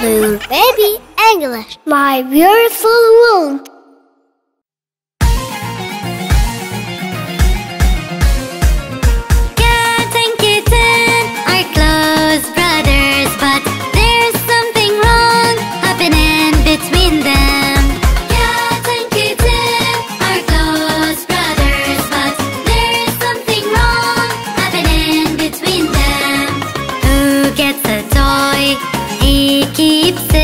Blue baby. English, my beautiful wound. He